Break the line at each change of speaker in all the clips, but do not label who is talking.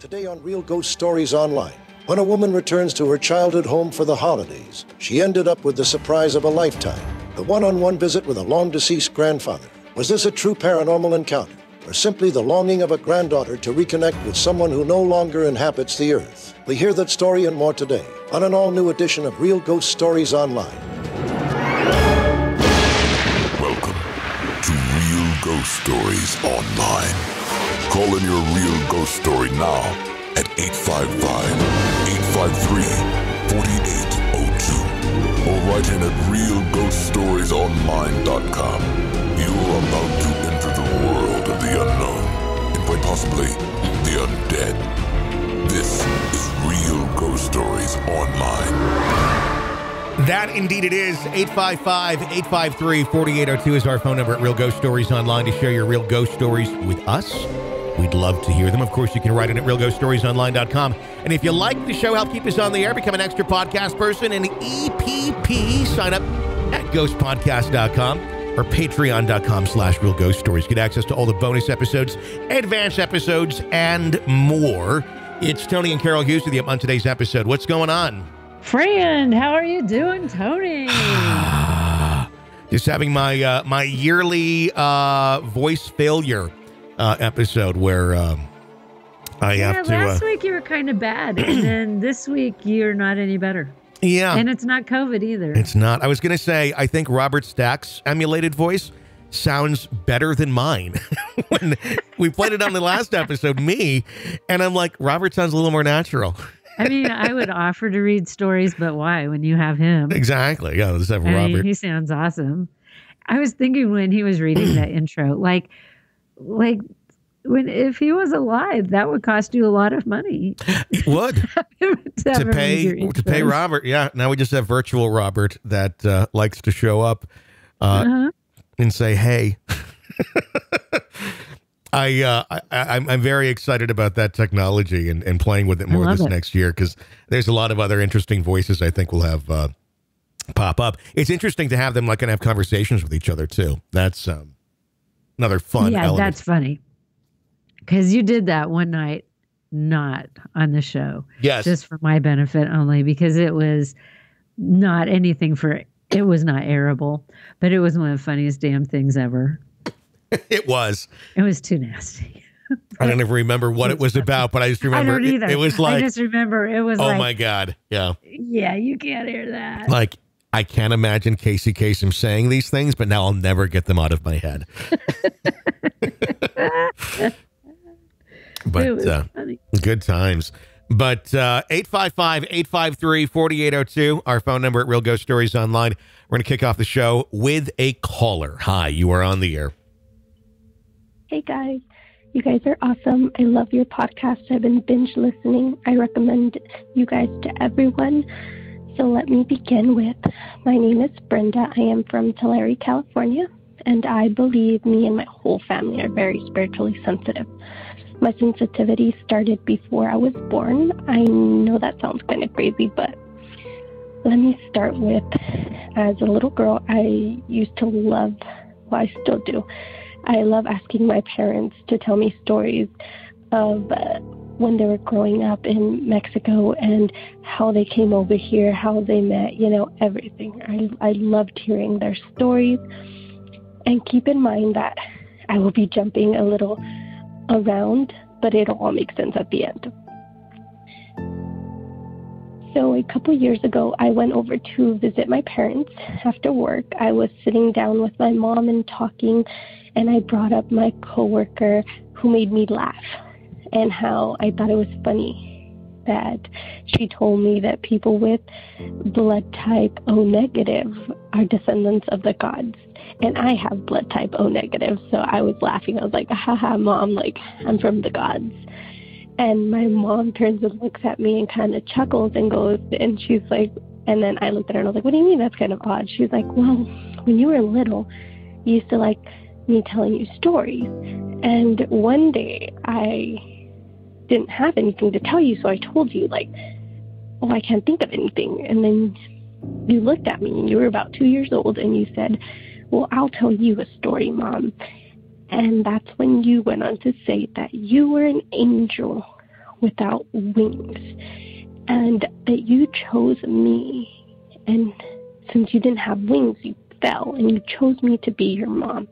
Today on Real Ghost Stories Online, when a woman returns to her childhood home for the holidays, she ended up with the surprise of a lifetime the one on one visit with a long deceased grandfather. Was this a true paranormal encounter, or simply the longing of a granddaughter to reconnect with someone who no longer inhabits the earth? We hear that story and more today on an all new edition of Real Ghost Stories Online.
Welcome to Real Ghost Stories Online. Call in your real ghost story now at 855 853 4802 or write in at realghoststoriesonline.com. You are about to enter the world of the unknown and quite possibly the undead. This is Real Ghost Stories Online.
That indeed it is. 855 853 4802 is our phone number at Real Ghost Stories Online to share your real ghost stories with us. We'd love to hear them. Of course, you can write in at realghoststoriesonline.com. And if you like the show, help keep us on the air, become an extra podcast person, and EPP, sign up at ghostpodcast.com or patreon.com slash real ghost stories. Get access to all the bonus episodes, advance episodes, and more. It's Tony and Carol Hughes with you on today's episode. What's going on?
Friend, how are you doing, Tony?
Just having my uh, my yearly uh, voice failure uh, episode where um, I
yeah,
have to.
last
uh,
week you were kind of bad, and then this week you're not any better.
yeah,
And it's not COVID either.
it's not. I was going to say I think Robert Stack's emulated voice sounds better than mine. when we played it on the last episode, me, and I'm like Robert sounds a little more natural.
I mean, I would offer to read stories, but why when you have him?
Exactly. Yeah, let's have
I mean,
Robert.
he sounds awesome. I was thinking when he was reading that intro, like, like when if he was alive, that would cost you a lot of money
Would
to,
to pay to pay. Robert. Yeah. Now we just have virtual Robert that uh, likes to show up uh,
Uh-huh.
and say, "Hey." I, uh, I I'm I'm very excited about that technology and, and playing with it more this
it.
next year because there's a lot of other interesting voices I think we'll have uh, pop up. It's interesting to have them like and have conversations with each other too. That's um, another fun
yeah,
element.
that's funny. Because you did that one night, not on the show,
yes,
just for my benefit only, because it was not anything for. It was not airable, but it was one of the funniest damn things ever.
it was.
It was too nasty.
I don't even remember what it was about, but I just
I
remember
don't
it,
either.
it was
I
like,
just remember it was
oh
like,
my god, yeah.
yeah, you can't hear that.
Like I can't imagine Casey Kasem saying these things, but now I'll never get them out of my head. but uh, good times. But uh, 855-853-4802, our phone number at Real Ghost Stories Online. We're going to kick off the show with a caller. Hi, you are on the air.
Hey guys, you guys are awesome. I love your podcast. I've been binge listening. I recommend you guys to everyone. So let me begin with my name is Brenda. I am from Tulare, California, and I believe me and my whole family are very spiritually sensitive. My sensitivity started before I was born. I know that sounds kind of crazy, but let me start with as a little girl, I used to love, well, I still do. I love asking my parents to tell me stories of uh, when they were growing up in Mexico and how they came over here, how they met, you know, everything. I, I loved hearing their stories. And keep in mind that I will be jumping a little around, but it'll all make sense at the end. So, a couple years ago, I went over to visit my parents after work. I was sitting down with my mom and talking, and I brought up my coworker who made me laugh and how I thought it was funny that she told me that people with blood type O negative are descendants of the gods. And I have blood type O negative, so I was laughing. I was like, haha, mom, like, I'm from the gods. And my mom turns and looks at me and kind of chuckles and goes, and she's like, and then I looked at her and I was like, what do you mean that's kind of odd? She's like, well, when you were little, you used to like me telling you stories. And one day I didn't have anything to tell you, so I told you, like, oh, I can't think of anything. And then you looked at me and you were about two years old and you said, well, I'll tell you a story, Mom. And that's when you went on to say that you were an angel without wings and that you chose me. And since you didn't have wings, you fell and you chose me to be your mom.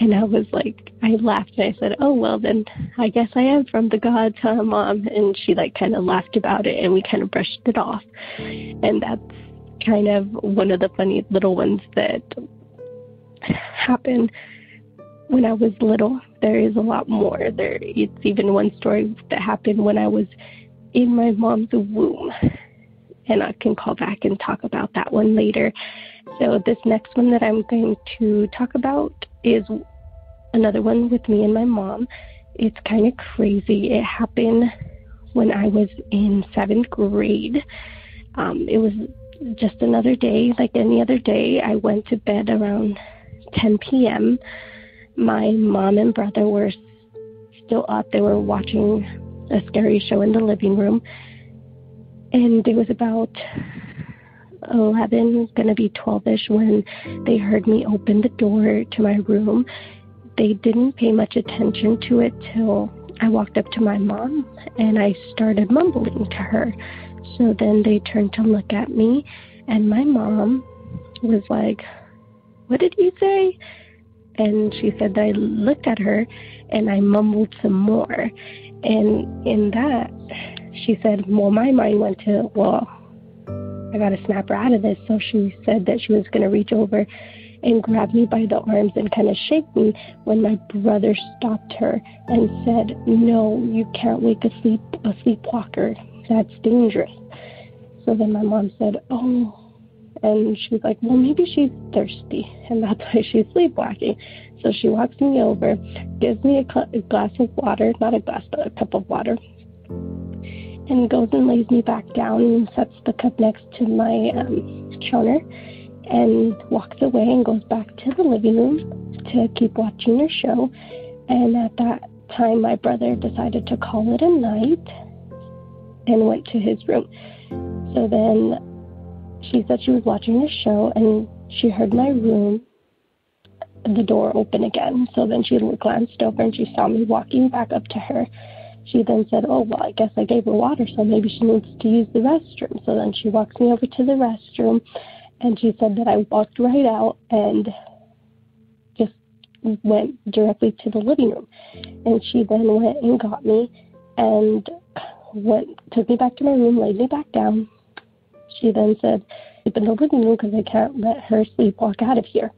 And I was like, I laughed and I said, Oh, well, then I guess I am from the gods, huh, mom? And she like kind of laughed about it and we kind of brushed it off. And that's kind of one of the funny little ones that happened when I was little. There is a lot more. There, it's even one story that happened when I was in my mom's womb. And I can call back and talk about that one later. So, this next one that I'm going to talk about is another one with me and my mom. It's kind of crazy. It happened when I was in seventh grade. Um, it was just another day, like any other day. I went to bed around 10 p.m. My mom and brother were still up. They were watching a scary show in the living room. And it was about 11, going to be 12 ish, when they heard me open the door to my room. They didn't pay much attention to it till I walked up to my mom and I started mumbling to her. So then they turned to look at me, and my mom was like, What did you say? And she said that I looked at her and I mumbled some more. And in that, she said, Well, my mind went to, Well, I got to snap her out of this. So she said that she was going to reach over and grab me by the arms and kind of shake me when my brother stopped her and said, No, you can't wake a, sleep, a sleepwalker. That's dangerous. So then my mom said, Oh, and she was like, Well, maybe she's thirsty, and that's why she's sleepwalking. So she walks me over, gives me a, cl- a glass of water, not a glass, but a cup of water, and goes and lays me back down and sets the cup next to my um, counter and walks away and goes back to the living room to keep watching her show. And at that time, my brother decided to call it a night and went to his room. So then she said she was watching the show and she heard my room, the door open again. So then she glanced over and she saw me walking back up to her. She then said, Oh, well, I guess I gave her water, so maybe she needs to use the restroom. So then she walks me over to the restroom and she said that I walked right out and just went directly to the living room. And she then went and got me and went took me back to my room, laid me back down. She then said, "Sleep in the living room because I can't let her sleepwalk out of here."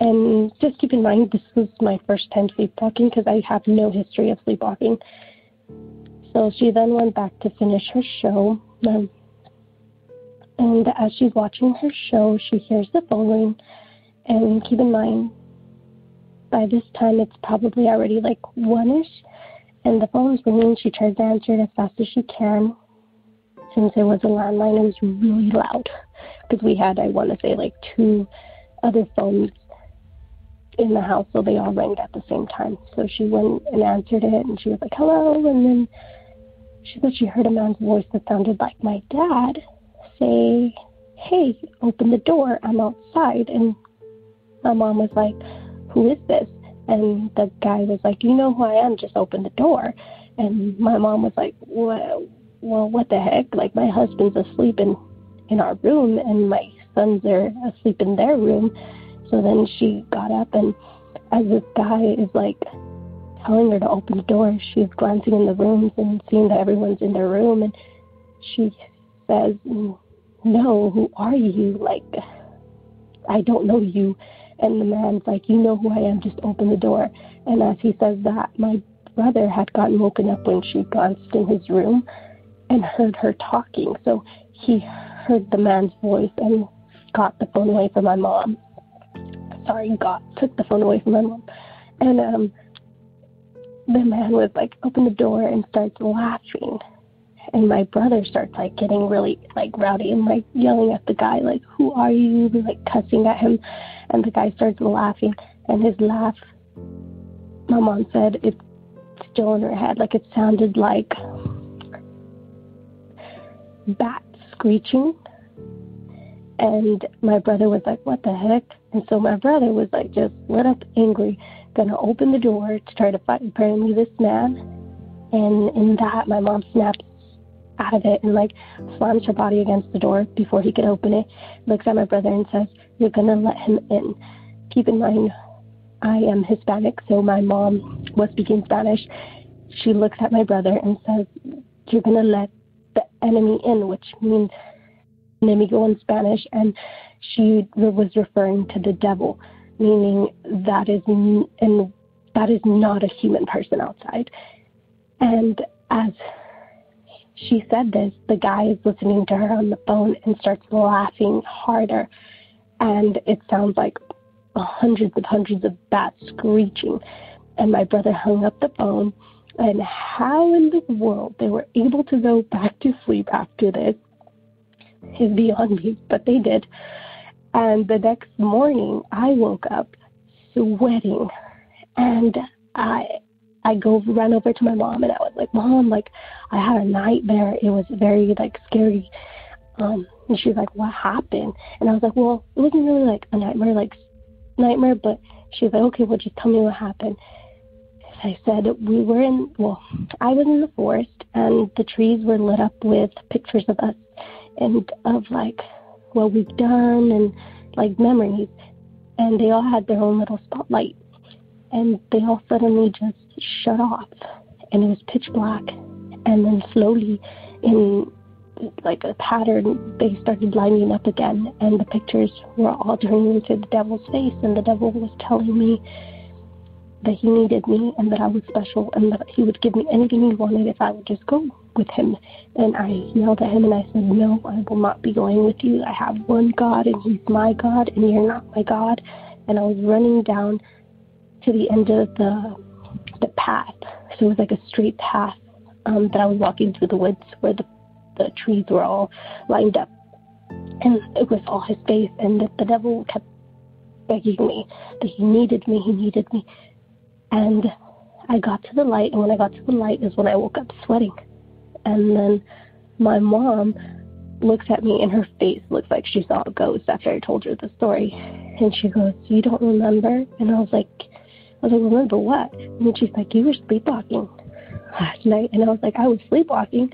And just keep in mind, this was my first time sleepwalking because I have no history of sleepwalking. So she then went back to finish her show. Um, and as she's watching her show, she hears the phone ring. And keep in mind, by this time, it's probably already like one ish. And the phone's ringing. She tries to answer it as fast as she can. Since it was a landline, it was really loud. Because we had, I want to say, like two other phones in the house, so they all rang at the same time. So she went and answered it, and she was like, hello. And then she said she heard a man's voice that sounded like my dad say, hey, open the door, I'm outside. And my mom was like, who is this? And the guy was like, you know who I am, just open the door. And my mom was like, well, well what the heck? Like, my husband's asleep in, in our room, and my sons are asleep in their room so then she got up, and as this guy is like telling her to open the door, she's glancing in the rooms and seeing that everyone's in their room, and she says, "No, who are you? Like, I don't know you." And the man's like, "You know who I am. Just open the door." And as he says that, my brother had gotten woken up when she glanced in his room and heard her talking. So he heard the man's voice and got the phone away from my mom sorry, got took the phone away from my mom. And um, the man was like, open the door and starts laughing. And my brother starts like getting really like rowdy and like yelling at the guy, like, who are you? And Like cussing at him. And the guy starts laughing. And his laugh, my mom said, it's still in her head. Like it sounded like bats screeching. And my brother was like, what the heck? And so my brother was like just lit up angry, gonna open the door to try to fight. Apparently, this man And in that, my mom snaps out of it and like slams her body against the door before he could open it, looks at my brother and says, You're to let him in. Keep in mind, I am Hispanic, so my mom was speaking Spanish. She looks at my brother and says, You're to let the enemy in, which means enemigo in Spanish. And she was referring to the devil, meaning that is, and that is not a human person outside. And as she said this, the guy is listening to her on the phone and starts laughing harder. And it sounds like hundreds of hundreds of bats screeching. And my brother hung up the phone. And how in the world they were able to go back to sleep after this is beyond me, but they did. And the next morning, I woke up sweating, and I I go run over to my mom, and I was like, "Mom, like I had a nightmare. It was very like scary." Um, and she's like, "What happened?" And I was like, "Well, it wasn't really like a nightmare, like nightmare, but she was like, okay, well, just tell me what happened. I said, we were in, well, I was in the forest and the trees were lit up with pictures of us and of like what we've done and like memories. And they all had their own little spotlight. And they all suddenly just shut off. And it was pitch black. And then slowly, in like a pattern, they started lining up again, and the pictures were all turning into the devil's face, and the devil was telling me that he needed me and that I was special and that he would give me anything he wanted if I would just go with him. And I yelled at him and I said, No, I will not be going with you. I have one God and he's my God and you're not my God. And I was running down to the end of the the path. So it was like a straight path um, that I was walking through the woods where the the trees were all lined up. And it was all his face, and the devil kept begging me that he needed me, he needed me. And I got to the light, and when I got to the light is when I woke up sweating. And then my mom looks at me, and her face looks like she saw a ghost after I told her the story. And she goes, You don't remember? And I was like, I was like, Remember what? And she's like, You were sleepwalking last night. And I was like, I was sleepwalking.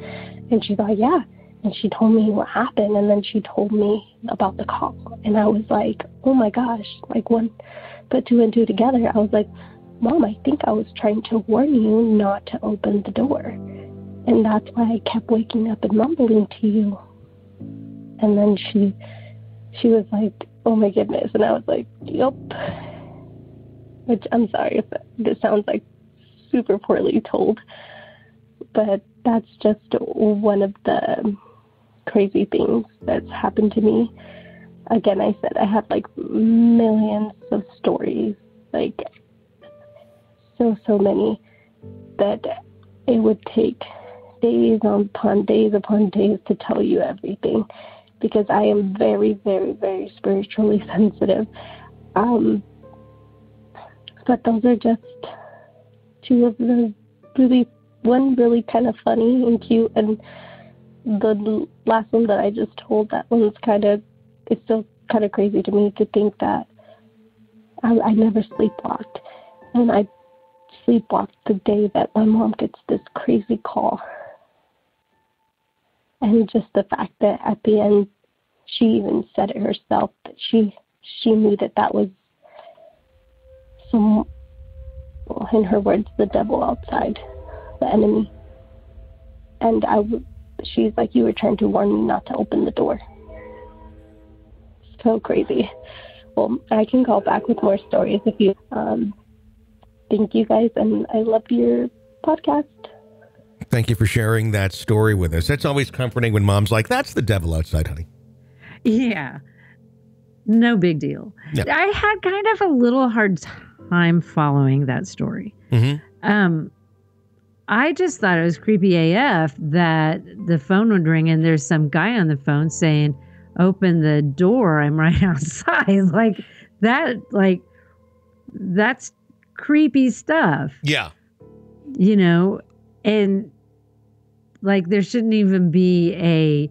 And she's like, yeah. And she told me what happened. And then she told me about the call. And I was like, oh my gosh. Like, one put two and two together. I was like, Mom, I think I was trying to warn you not to open the door. And that's why I kept waking up and mumbling to you. And then she she was like, Oh my goodness. And I was like, Yep. Which I'm sorry if this sounds like super poorly told. But that's just one of the crazy things that's happened to me. Again, I said I have like millions of stories, like so, so many that it would take days upon days upon days to tell you everything because I am very, very, very spiritually sensitive. Um, but those are just two of the really one really kind of funny and cute, and the last one that I just told, that one's kind of, it's still kind of crazy to me to think that I, I never sleepwalked. And I sleepwalked the day that my mom gets this crazy call. And just the fact that at the end, she even said it herself that she she knew that that was some, well, in her words, the devil outside the enemy. And I, she's like, you were trying to warn me not to open the door. So crazy. Well, I can call back with more stories if you. Um, thank you guys, and I love your podcast.
Thank you for sharing that story with us. It's always comforting when mom's like, "That's the devil outside, honey."
Yeah, no big deal. Yeah. I had kind of a little hard time following that story. Mm-hmm. Um, I just thought it was creepy AF that the phone would ring and there's some guy on the phone saying, "Open the door, I'm right outside." like that like that's creepy stuff.
Yeah.
You know, and like there shouldn't even be a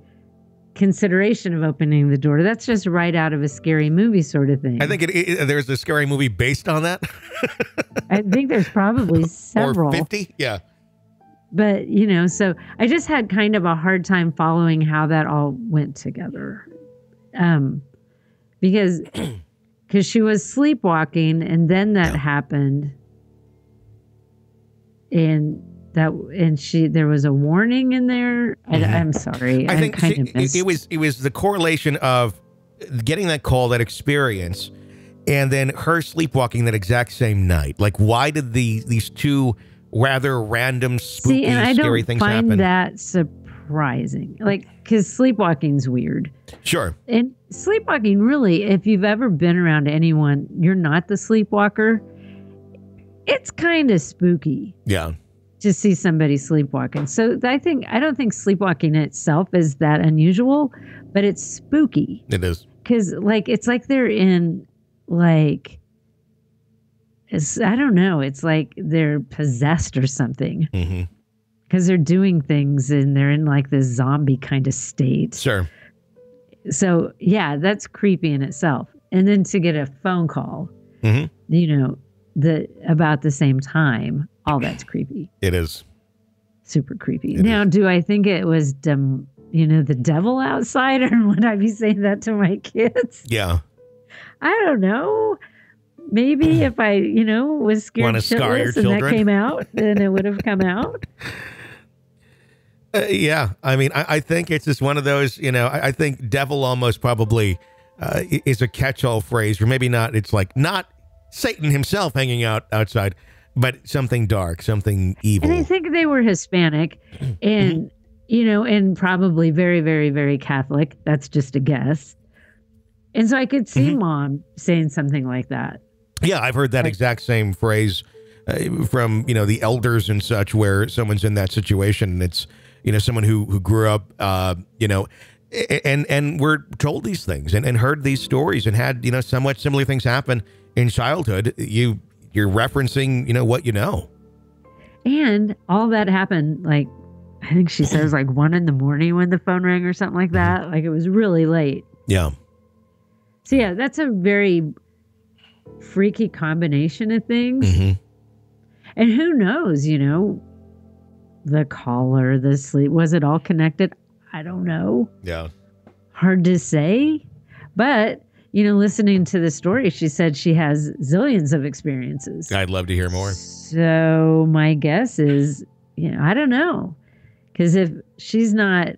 consideration of opening the door. That's just right out of a scary movie sort of thing.
I think it, it, there's a scary movie based on that.
I think there's probably several.
Or 50? Yeah.
but you know, so I just had kind of a hard time following how that all went together. Um, because because she was sleepwalking and then that yeah. happened. And that and she there was a warning in there? I, am mm-hmm. sorry.
I think kind of it, it was it was the correlation of getting that call that experience and then her sleepwalking that exact same night. Like why did the these two rather random spooky See, and I scary don't things
find
happen?
that surprising like because sleepwalking's weird
sure
and sleepwalking really if you've ever been around anyone you're not the sleepwalker it's kind of spooky
yeah
to see somebody sleepwalking. So I think I don't think sleepwalking itself is that unusual, but it's spooky.
It is
because like it's like they're in like it's I don't know. It's like they're possessed or something.
Mm-hmm
because they're doing things and they're in like this zombie kind of state.
Sure.
So yeah, that's creepy in itself. And then to get a phone call,
mm-hmm.
you know, the about the same time all that's creepy.
It is.
Super creepy. It now, is. do I think it was dem- you know, the devil outside, or would I be saying that to my kids?
Yeah.
I don't know. Maybe if I, you know, was scared shitless and that came out, then it would have come out.
Uh, yeah, I mean, I, I, think it's just one of those. You know, I, I think "devil" almost probably uh, is a catch-all phrase, or maybe not. It's like not Satan himself hanging out outside, but something dark, something evil.
And I think they were Hispanic and, you know, and probably very, very, very Catholic. That's just a guess. And so I could see mm-hmm. mom saying something like that.
Yeah, I've heard that like, exact same phrase uh, from, you know, the elders and such where someone's in that situation and it's, you know, someone who, who grew up, uh, you know, and and were told these things and, and heard these stories and had, you know, somewhat similar things happen in childhood. You you're referencing, you know, what you know.
And all that happened like I think she says like one in the morning when the phone rang or something like that. Like it was really late.
Yeah.
So yeah, that's a very freaky combination of things.
Mm-hmm.
And who knows, you know, the caller, the sleep, was it all connected? I don't know.
Yeah.
Hard to say. But you know, listening to the story, she said she has zillions of experiences.
I'd love to hear more.
So my guess is, you know, I don't know, because if she's not,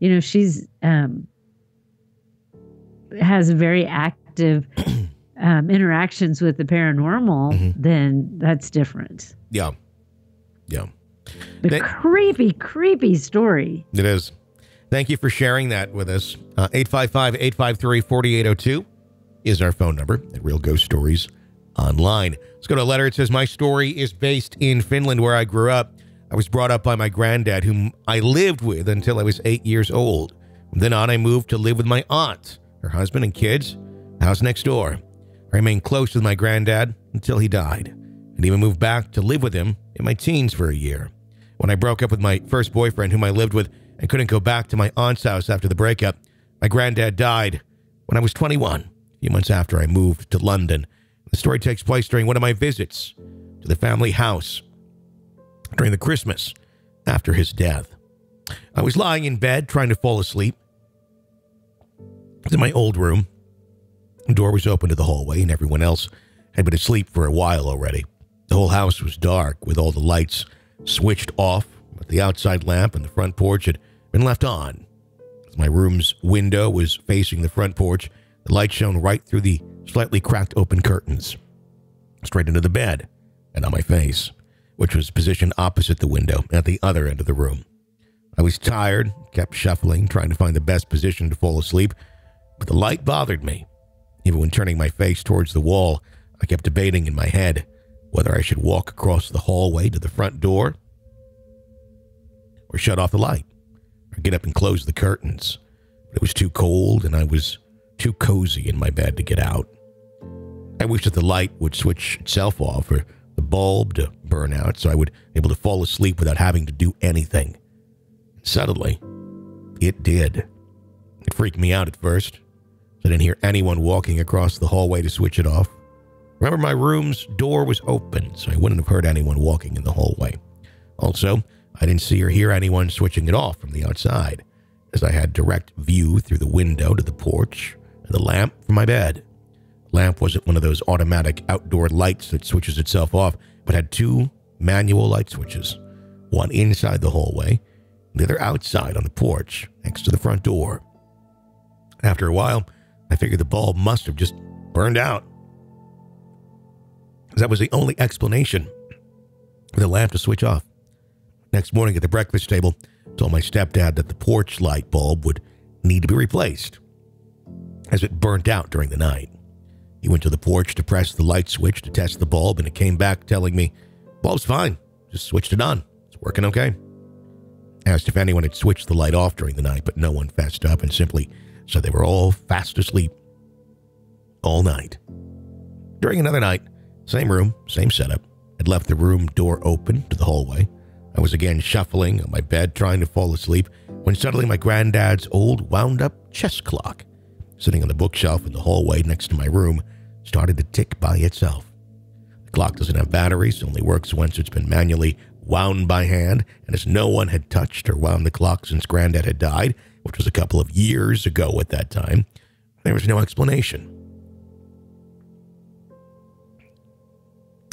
you know, she's um has very active um, interactions with the paranormal, mm-hmm. then that's different.
Yeah, yeah.
The that, creepy, creepy story.
It is. Thank you for sharing that with us. Uh, 855 853 4802 is our phone number at Real Ghost Stories Online. Let's go to a letter. It says, My story is based in Finland, where I grew up. I was brought up by my granddad, whom I lived with until I was eight years old. From then on, I moved to live with my aunt, her husband, and kids, house next door. I remained close with my granddad until he died, and even moved back to live with him in my teens for a year. When I broke up with my first boyfriend, whom I lived with, and couldn't go back to my aunt's house after the breakup. My granddad died when I was 21, a few months after I moved to London. The story takes place during one of my visits to the family house during the Christmas after his death. I was lying in bed trying to fall asleep. in my old room. The door was open to the hallway, and everyone else had been asleep for a while already. The whole house was dark with all the lights switched off, but the outside lamp and the front porch had been left on. As my room's window was facing the front porch, the light shone right through the slightly cracked open curtains, straight into the bed and on my face, which was positioned opposite the window at the other end of the room. I was tired, kept shuffling, trying to find the best position to fall asleep, but the light bothered me. Even when turning my face towards the wall, I kept debating in my head whether I should walk across the hallway to the front door or shut off the light or get up and close the curtains. But it was too cold and I was too cozy in my bed to get out. I wished that the light would switch itself off or the bulb to burn out so I would be able to fall asleep without having to do anything. Suddenly, it did. It freaked me out at first. I didn't hear anyone walking across the hallway to switch it off. Remember, my room's door was open, so I wouldn't have heard anyone walking in the hallway. Also, I didn't see or hear anyone switching it off from the outside, as I had direct view through the window to the porch and the lamp from my bed. Lamp wasn't one of those automatic outdoor lights that switches itself off, but had two manual light switches one inside the hallway, the other outside on the porch next to the front door. After a while, I figured the bulb must have just burned out. That was the only explanation for the lamp to switch off. Next morning at the breakfast table, told my stepdad that the porch light bulb would need to be replaced as it burnt out during the night. He went to the porch to press the light switch to test the bulb, and it came back telling me, Bulb's fine. Just switched it on. It's working okay. Asked if anyone had switched the light off during the night, but no one fessed up and simply said they were all fast asleep all night. During another night, same room, same setup, had left the room door open to the hallway. I was again shuffling on my bed trying to fall asleep when suddenly my granddad's old wound up chess clock sitting on the bookshelf in the hallway next to my room, started to tick by itself. The clock doesn't have batteries, only works once it's been manually wound by hand, and as no one had touched or wound the clock since Granddad had died, which was a couple of years ago at that time, there was no explanation.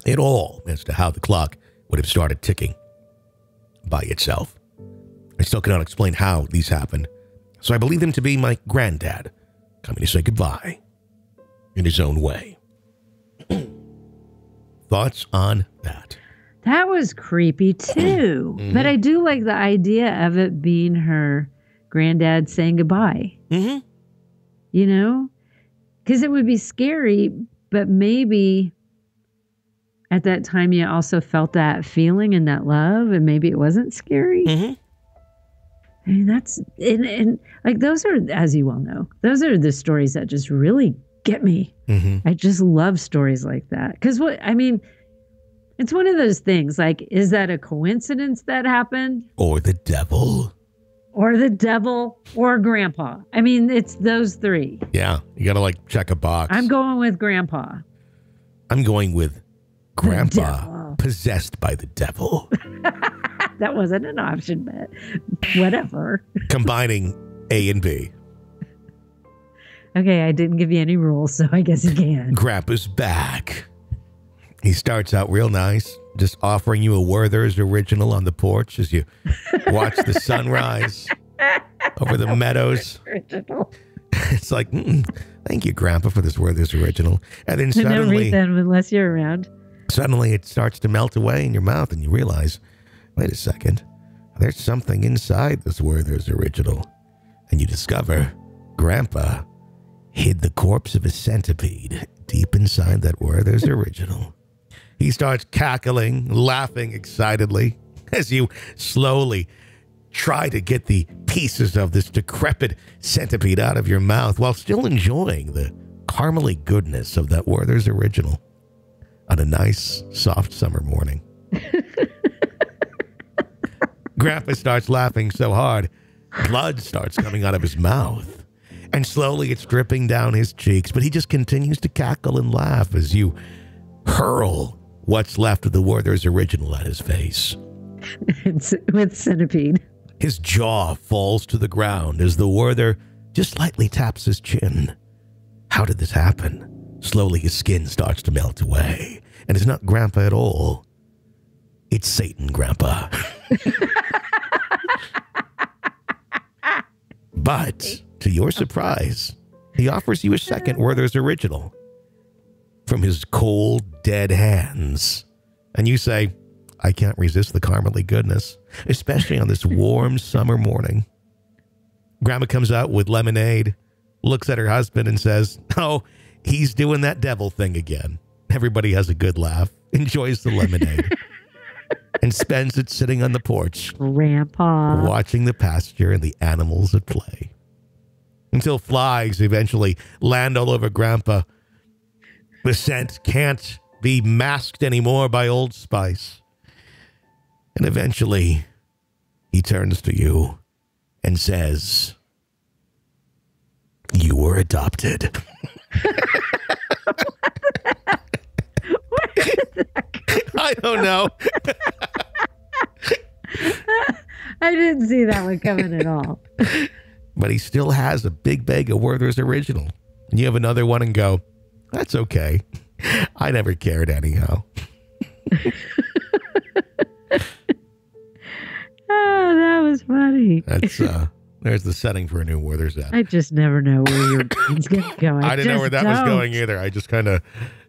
At all as to how the clock would have started ticking by itself. I still cannot explain how these happened, so I believe them to be my granddad, coming to say goodbye in his own way. Thoughts on that?
That was creepy too. mm-hmm. But I do like the idea of it being her granddad saying goodbye.
Mm-hmm.
You know? Because it would be scary, but maybe at that time you also felt that feeling and that love, and maybe it wasn't scary.
Mm-hmm.
I mean, that's and, and like those are, as you well know, those are the stories that just really get me.
Mm-hmm.
I just love stories like that because what I mean, it's one of those things. Like, is that a coincidence that happened,
or the devil,
or the devil, or Grandpa? I mean, it's those three.
Yeah, you gotta like check a box.
I'm going with Grandpa.
I'm going with Grandpa possessed by the devil.
that wasn't an option, but whatever.
Combining A and B.
Okay, I didn't give you any rules, so I guess you can.
Grandpa's back. He starts out real nice, just offering you a Werther's original on the porch as you watch the sunrise over the meadows.
Original.
It's like, mm, thank you, Grandpa, for this Werther's original. And then suddenly,
no read them unless you're around.
Suddenly, it starts to melt away in your mouth, and you realize Wait a second. There's something inside this Werther's original. And you discover Grandpa hid the corpse of a centipede deep inside that Werther's original. He starts cackling, laughing excitedly as you slowly try to get the pieces of this decrepit centipede out of your mouth while still enjoying the caramely goodness of that Werther's original on a nice, soft summer morning. Grandpa starts laughing so hard, blood starts coming out of his mouth. And slowly it's dripping down his cheeks, but he just continues to cackle and laugh as you hurl what's left of the Werther's original at his face.
It's with centipede.
His jaw falls to the ground as the Werther just lightly taps his chin. How did this happen? Slowly his skin starts to melt away, and it's not Grandpa at all. It's Satan, Grandpa. but to your surprise, he offers you a second Werther's original from his cold, dead hands. And you say, I can't resist the caramely goodness, especially on this warm summer morning. Grandma comes out with lemonade, looks at her husband, and says, Oh, he's doing that devil thing again. Everybody has a good laugh, enjoys the lemonade and spends it sitting on the porch,
Grandpa,
watching the pasture and the animals at play. Until flies eventually land all over Grandpa. The scent can't be masked anymore by Old Spice. And eventually, he turns to you and says, You were adopted. I don't know.
I didn't see that one coming at all.
but he still has a big bag of Werther's original. And you have another one and go, that's okay. I never cared anyhow.
oh, that was funny.
That's uh there's the setting for a new war. There's that.
I just never know where your brain's gonna go.
I, I didn't know where that don't. was going either. I just kind of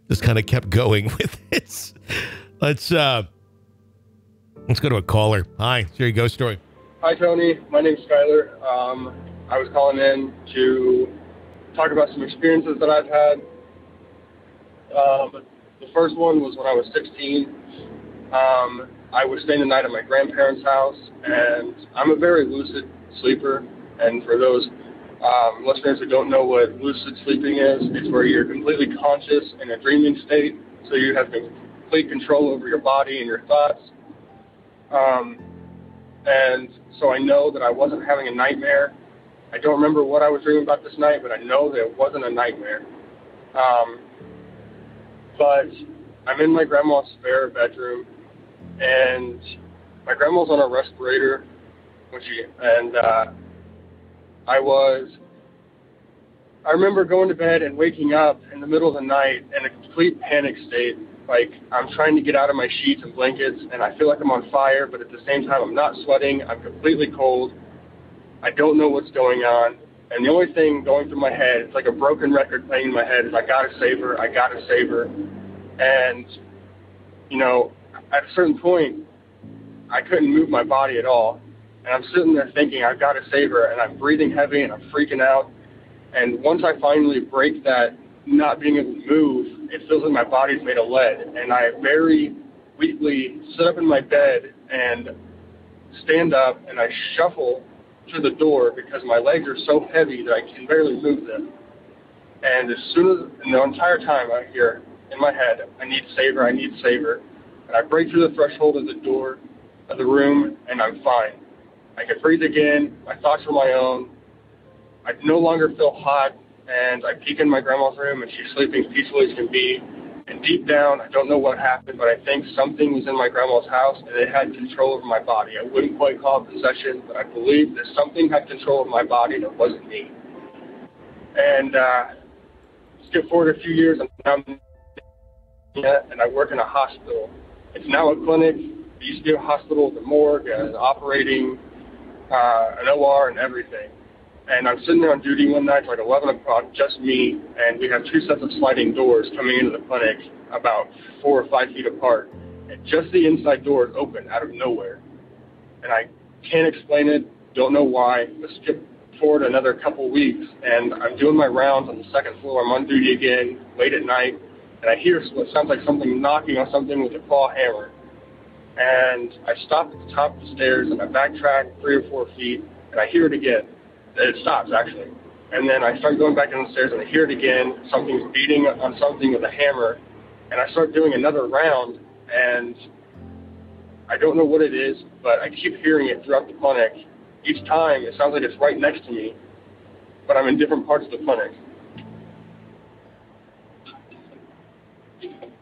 just kind of kept going with it. Let's uh let's go to a caller. Hi, it's your ghost story.
Hi Tony, my name's Skyler. Um, I was calling in to talk about some experiences that I've had. Um, the first one was when I was 16. Um, I was staying the night at my grandparents' house, and I'm a very lucid sleeper. And for those um, listeners who don't know what lucid sleeping is, it's where you're completely conscious in a dreaming state, so you have complete control over your body and your thoughts. Um, and so I know that I wasn't having a nightmare. I don't remember what I was dreaming about this night, but I know that it wasn't a nightmare. Um, but I'm in my grandma's spare bedroom, and my grandma's on a respirator, she and uh, I was. I remember going to bed and waking up in the middle of the night in a complete panic state. Like I'm trying to get out of my sheets and blankets, and I feel like I'm on fire, but at the same time I'm not sweating. I'm completely cold. I don't know what's going on. And the only thing going through my head, it's like a broken record playing in my head, is I gotta save her, I gotta save her. And, you know, at a certain point, I couldn't move my body at all. And I'm sitting there thinking, I've got to save her, and I'm breathing heavy and I'm freaking out. And once I finally break that not being able to move, it feels like my body's made of lead. And I very weakly sit up in my bed and stand up and I shuffle to the door because my legs are so heavy that I can barely move them. And as soon as, and the entire time I hear in my head, I need Saver, I need Saver. And I break through the threshold of the door of the room and I'm fine. I could breathe again, my thoughts were my own. I no longer feel hot and I peek in my grandma's room and she's sleeping peacefully as can be. And deep down, I don't know what happened, but I think something was in my grandma's house and it had control over my body. I wouldn't quite call it possession, but I believe that something had control of my body that wasn't me. And uh, skip forward a few years, I'm and I work in a hospital. It's now a clinic. It used to be a hospital, the morgue, an operating, uh, an OR, and everything. And I'm sitting there on duty one night, like 11 o'clock, just me, and we have two sets of sliding doors coming into the clinic about four or five feet apart. And just the inside doors open out of nowhere. And I can't explain it, don't know why. Let's skip forward another couple weeks, and I'm doing my rounds on the second floor. I'm on duty again, late at night, and I hear what sounds like something knocking on something with a claw hammer. And I stop at the top of the stairs, and I backtrack three or four feet, and I hear it again. It stops, actually. And then I start going back down the stairs, and I hear it again. Something's beating on something with a hammer, and I start doing another round, and I don't know what it is, but I keep hearing it throughout the clinic. Each time, it sounds like it's right next to me, but I'm in different parts of the clinic.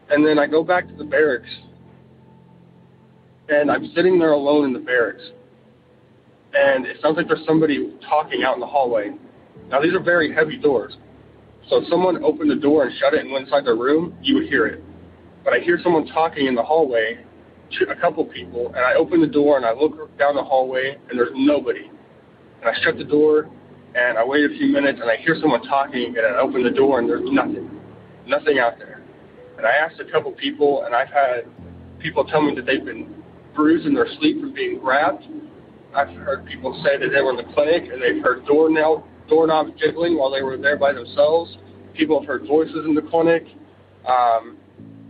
And then I go back to the barracks, and I'm sitting there alone in the barracks. And it sounds like there's somebody talking out in the hallway. Now, these are very heavy doors. So if someone opened the door and shut it and went inside their room, you would hear it. But I hear someone talking in the hallway to a couple people, and I open the door and I look down the hallway, and there's nobody. And I shut the door, and I wait a few minutes, and I hear someone talking, and I open the door, and there's nothing. Nothing out there. And I asked a couple people, and I've had people tell me that they've been bruised in their sleep from being grabbed. I've heard people say that they were in the clinic and they've heard doorknob, doorknobs jiggling while they were there by themselves. People have heard voices in the clinic um,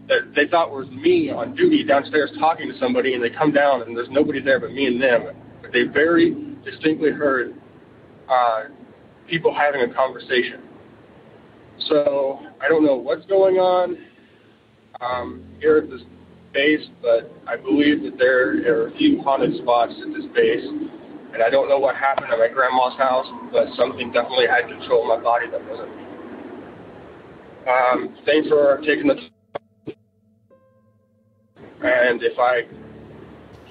that they thought was me on duty downstairs talking to somebody, and they come down and there's nobody there but me and them. But they very distinctly heard uh, people having a conversation. So I don't know what's going on um, here at this base, but I believe that there are a few haunted spots at this base. And I don't know what happened at my grandma's house, but something definitely had control of my body that wasn't. Um, thanks for taking the time. And if I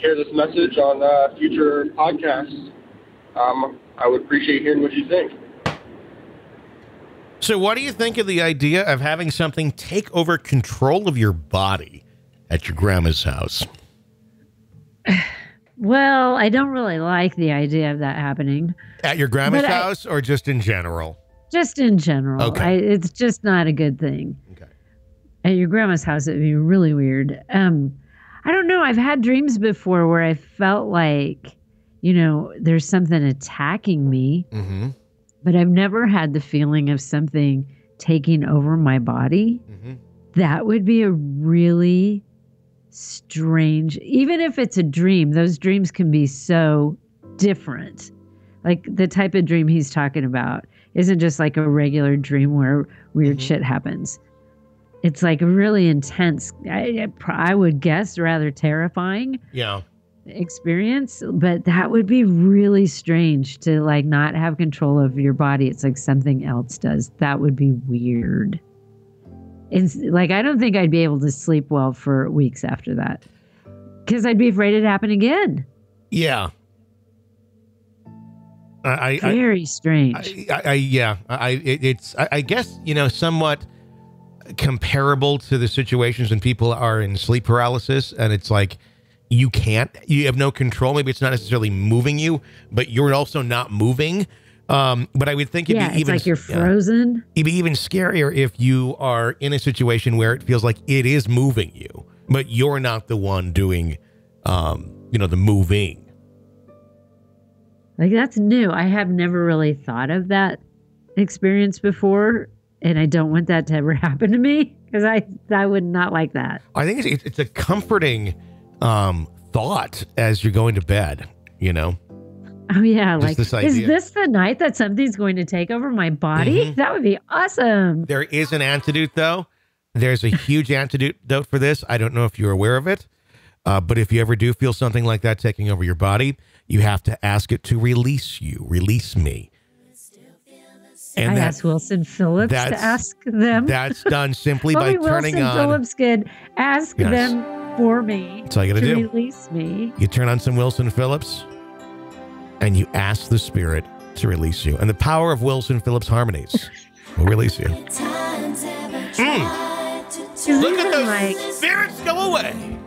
hear this message on uh, future podcasts. Um, I would appreciate hearing what you think.
So, what do you think of the idea of having something take over control of your body at your grandma's house?
Well, I don't really like the idea of that happening.
At your grandma's
But I-
house or just in general?
Just in general.
Okay.
I, it's just not a good thing.
Okay.
At your grandma's house, it'd be really weird. Um, I don't know. I've had dreams before where I felt like, you know, there's something attacking me,
Mm-hmm.
but I've never had the feeling of something taking over my body.
Mm-hmm.
That would be a really strange, even if it's a dream, those dreams can be so different. Like the type of dream he's talking about isn't just like a regular dream where weird
Mhm.
shit happens. It's like a really intense. I, I I would guess rather terrifying
Yeah.
experience, but that would be really strange to like not have control of your body. It's like something else does. That would be weird. It's like I don't think I'd be able to sleep well for weeks after that because I'd be afraid it'd happen again.
Yeah. I, I, I
Very strange.
I, I, yeah, I, it, it's, I guess, you know, somewhat comparable to the situations when people are in sleep paralysis and it's like you can't, you have no control. Maybe it's not necessarily moving you, but you're also not moving. Um, but I would think it'd
yeah,
be
it's
even,
like you're
yeah.
frozen.
it'd be even scarier if you are in a situation where it feels like it is moving you, but you're not the one doing, um, you know, the moving.
Like that's new. I have never really thought of that experience before, and I don't want that to ever happen to me because I I would not like that.
I think it's, it's a comforting um, thought as you're going to bed. You know,
Oh yeah,
Just
like
this
is this the night that something's going to take over my body?
Mhm.
That would be awesome.
there is an antidote though. There's a huge antidote though, for this. I don't know if you're aware of it, uh, but if you ever do feel something like that taking over your body, you have to ask it to release you, release me. And
I
that,
asked Wilson Phillips to ask them.
that's done simply by turning
Wilson
on.
Phillips could ask
Yes.
them for me
That's all you
to
gotta do.
release me.
You turn on some Wilson Phillips and you ask the spirit to release you. And the power of Wilson Phillips harmonies will release you.
Because
Look at those
like
spirits go away.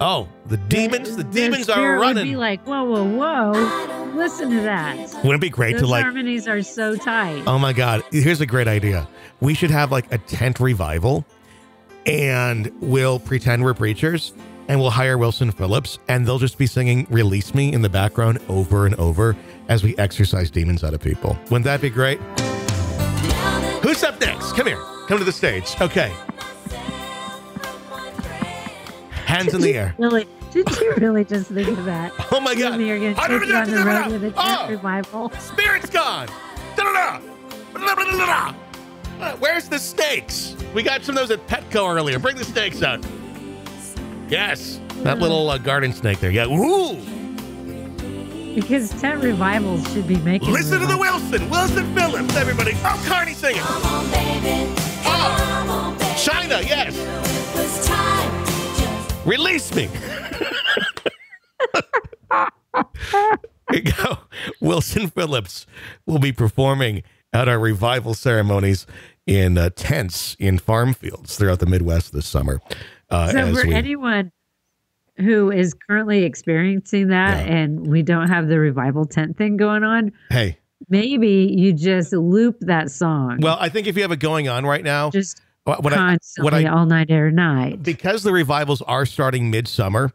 Oh, the demons, the
their
demons are
spirit Would be like, whoa, whoa, whoa! Listen to that.
Wouldn't it be great
Those
to like,
harmonies are so tight.
oh my God, here's a great idea. We should have like a tent revival and we'll pretend we're preachers and we'll hire Wilson Phillips and they'll just be singing Release Me in the background over and over as we exorcise demons out of people. Wouldn't that be great? Who's up next? Come here. Come to the stage. Okay. Hands in the air.
Really? Did you really just think of that?
Oh my God.
are going to take it on the road with a
Oh.
revival.
Spirit's gone. Da-da-da. Da-da-da-da-da. Where's the steaks? We got some of those at Petco earlier. Bring the steaks out. Yes. That little uh, garden snake there. Yeah. Woo.
Because tent revivals should be making.
Listen to the. Wilson. Wilson Phillips, everybody. Oh, Carnie singing. Oh. Chynna, yes. Release me. Here you go. Wilson Phillips will be performing at our revival ceremonies in uh, tents in farm fields throughout the Midwest this summer. Uh,
So for
we-
anyone who is currently experiencing that
Yeah.
and we don't have the revival tent thing going on,
hey,
maybe you just loop that song.
well, I think if you have it going on right now,
just
what what I,
constantly
I-
all night every night.
because the revivals are starting midsummer,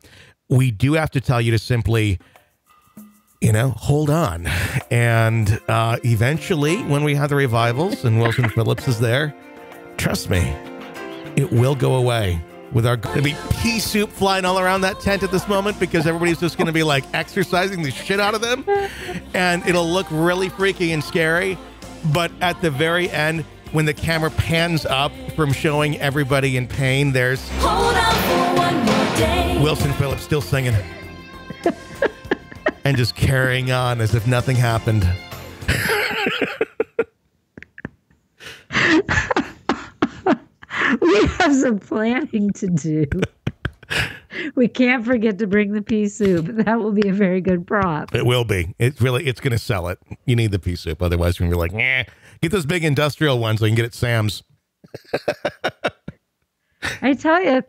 we do have to tell you to simply, you know, hold on. And uh, eventually, when we have the revivals and Wilson Phillips is there, trust me, it will go away. With our there'll be pea soup flying all around that tent at this moment because everybody's just going to be like exercising the shit out of them, and it'll look really freaky and scary. But at the very end, when the camera pans up from showing everybody in pain, there's
Hold on for one more day.
Wilson Phillips still singing and just carrying on as if nothing happened.
we have some planning to do. we can't forget to bring the pea soup. That will be a very good prop.
It will be. It's really it's going to sell it. You need the pea soup, otherwise you're going to be like, eh. Get those big industrial ones so you can get it Sam's.
I tell you,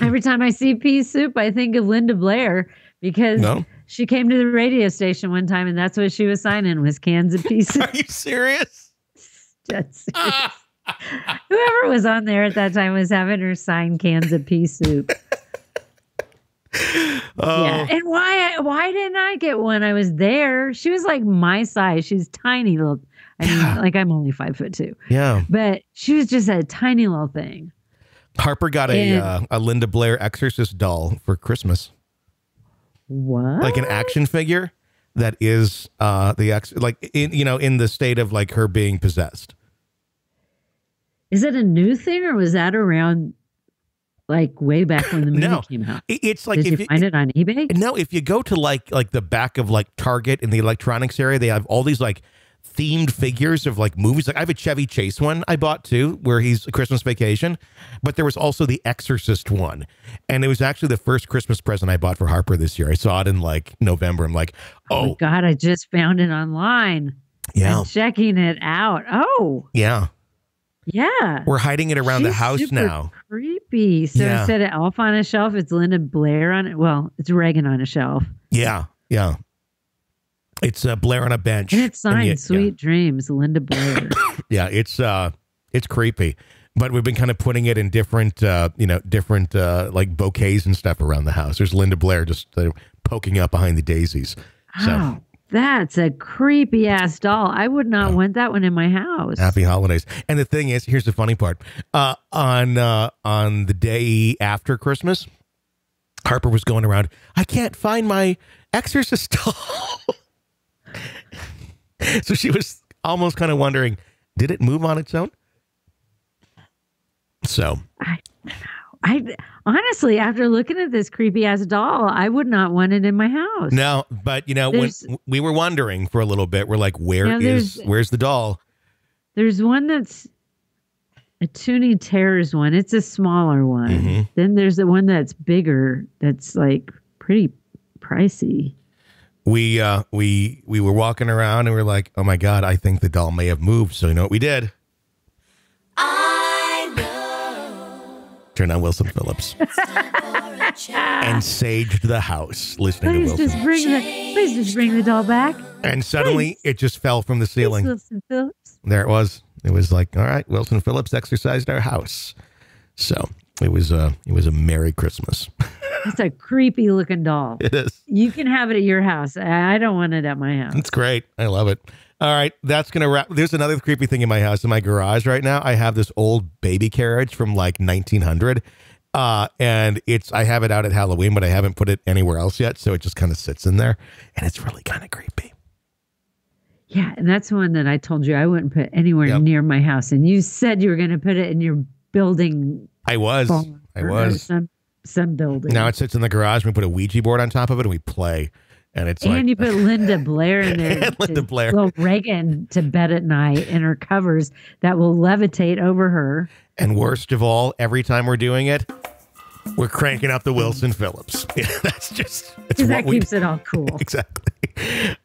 every time I see pea soup, I think of Linda Blair because
No?
she came to the radio station one time and that's what she was signing was cans of pea soup.
Are you serious?
Dead serious. Whoever was on there at that time was having her sign cans of pea soup.
Oh,
Yeah, and why why didn't I get one? I was there. She was like my size. She's tiny little. I mean,
Yeah.
like I'm only five foot two,
yeah.
but she was just a tiny little thing.
Harper got a uh, a Linda Blair exorcist doll for Christmas,
What?
like an action figure that is uh the ex like in you know in the state of like her being possessed.
Is it a new thing or was that around like way back when the movie
No.
came out?
It's like
Did
if
you
you,
find it on eBay?
No, if you go to like like the back of like Target in the electronics area, they have all these like themed figures of like movies. Like I have a Chevy Chase one I bought too, where he's a Christmas vacation. But there was also the Exorcist one, and it was actually the first Christmas present I bought for Harper this year. I saw it in like November. I'm like,
Oh, my
oh
God, I just found it online.
yeah,
I'm checking it out. Oh,
yeah.
Yeah.
We're hiding it around the house now.
Creepy. So
Yeah.
instead of Elf on a shelf, it's Linda Blair on it. Well, it's Regan on a shelf.
Yeah, yeah. It's uh, Blair on a bench.
And it's signed
yeah,
Sweet Dreams, Linda Blair.
Yeah, it's uh it's creepy. But we've been kind of putting it in different uh, you know, different uh like bouquets and stuff around the house. There's Linda Blair just uh, poking up behind the daisies. So
Wow. That's a creepy ass doll. I would not want that one in my house.
happy holidays. And the thing is, here's the funny part. Uh on uh on the day after Christmas, Harper was going around, I can't find my exorcist doll. so she was almost kind of wondering, did it move on its own? So
I honestly, after looking at this creepy ass doll, I would not want it in my house.
No, but you know, when we were wondering for a little bit, we're like, where
Yeah,
is where's the doll?
There's one that's a Toony Terrors one. It's a smaller one.
Mhm.
Then there's the one that's bigger. That's like pretty pricey.
We uh we we were walking around and we're like, oh my god, I think the doll may have moved. So you know what we did? Turn on Wilson Phillips
a
and saged the house listening to
Please
Wilson.
just bring the please just bring the doll back.
and suddenly it just fell from the
Please,
ceiling.
Wilson Phillips.
There it was. It was like, all right, Wilson Phillips exercised our house. So it was uh it was a Merry Christmas.
It's a creepy looking doll.
it is.
You can have it at your house. I I don't want it at my house.
It's great. I love it. All right, that's gonna wrap. There's another creepy thing in my house. In my garage right now, I have this old baby carriage from like 1900, uh, and it's I have it out at Halloween, but I haven't put it anywhere else yet, so it just kind of sits in there, and it's really kind of creepy.
Yeah, and that's one that I told you I wouldn't put anywhere
Yep.
near my house. And you said you were going to put it in your building.
I was, I was.
some some building.
Now it sits in the garage. We put a Ouija board on top of it, and we play, and it's
and
like
you put Linda Blair in there.
And Linda Blair.
Go Regan to bed at night in her covers that will levitate over her.
And worst of all, every time we're doing it, we're cranking up the Wilson Phillips. Yeah, that's just
that keeps it all cool.
exactly.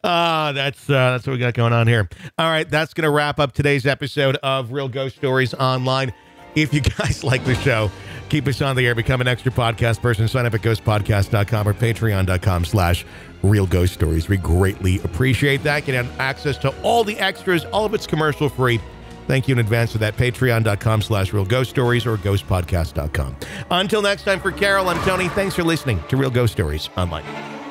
Uh, that's uh, that's what we got going on here. All right, that's gonna wrap up today's episode of Real Ghost Stories Online. If you guys like the show, keep us on the air, become an extra podcast person, sign up at ghostpodcast.com or patreon.com slash real ghost stories. We greatly appreciate that. Get access to all the extras, all of it's commercial free. Thank you in advance for that. Patreon.com slash real ghost stories or ghostpodcast.com. Until next time, for Carol, I'm Tony. Thanks for listening to Real Ghost Stories Online.